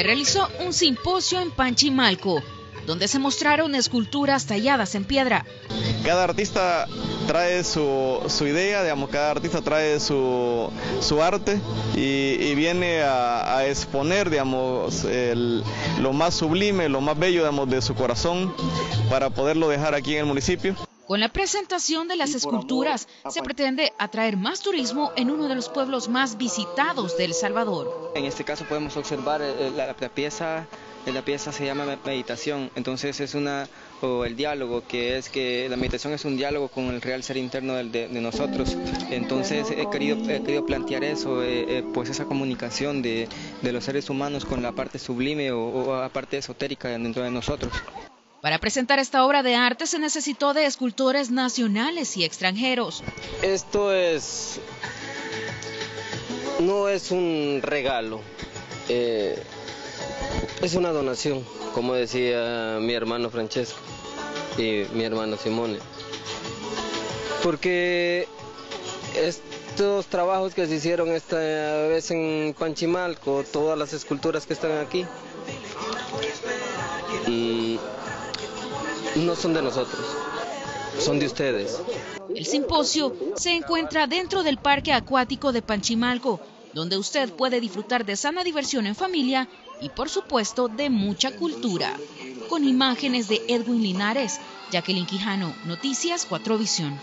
se realizó un simposio en Panchimalco, donde se mostraron esculturas talladas en piedra. Cada artista trae su, idea, digamos, cada artista trae su, arte y, viene a, exponer, digamos, lo más sublime, lo más bello, digamos, de su corazón para poderlo dejar aquí en el municipio. Con la presentación de las esculturas se pretende atraer más turismo en uno de los pueblos más visitados de El Salvador. En este caso podemos observar eh, la, pieza la pieza se llama meditación, entonces es una, o el diálogo, que es que la meditación es un diálogo con el real ser interno de, nosotros. Entonces he querido, he querido plantear eso, eh, eh, pues esa comunicación de, los seres humanos con la parte sublime o, o la parte esotérica dentro de nosotros. Para presentar esta obra de arte se necesitó de escultores nacionales y extranjeros. Esto es... no es un regalo, eh, es una donación, como decía mi hermano Francesco y mi hermano Simone. Porque estos trabajos que se hicieron esta vez en Panchimalco, todas las esculturas que están aquí, no son de nosotros, son de ustedes. El simposio se encuentra dentro del Parque Acuático de Panchimalco, donde usted puede disfrutar de sana diversión en familia y por supuesto de mucha cultura. Con imágenes de Edwin Linares, Jacqueline Quijano, Noticias 4 Visión.